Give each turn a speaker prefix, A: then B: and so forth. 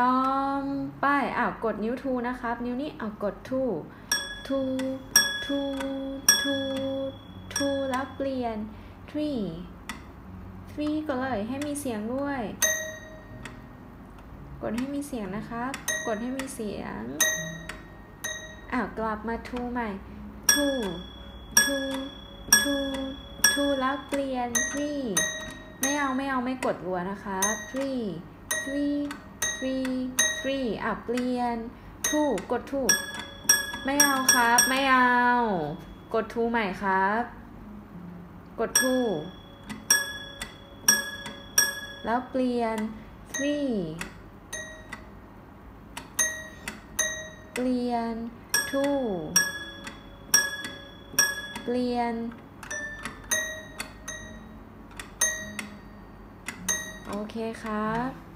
A: ร้อมไป้ายอ้าวกดนิ้ว two นะครับ นิ้วนี้อ้าวกด two two two two two แล้วเปลี่ยน three three ก็เลยให้มีเสียงด้วย กดให้มีเสียงนะครับ กดให้มีเสียงอ้าวกลับมา two ใหม่ two two two two แล้วเปลี่ยน three ไม่เอาไม่เอาไม่กดรัวนะคะ three three three three อะเปลี่ยน two กด two ไม่เอาครับ ไม่เอา กด two ใหม่ครับ กด two แล้วเปลี่ยน three เปลี่ยน two เปลี่ยนโอเคครับ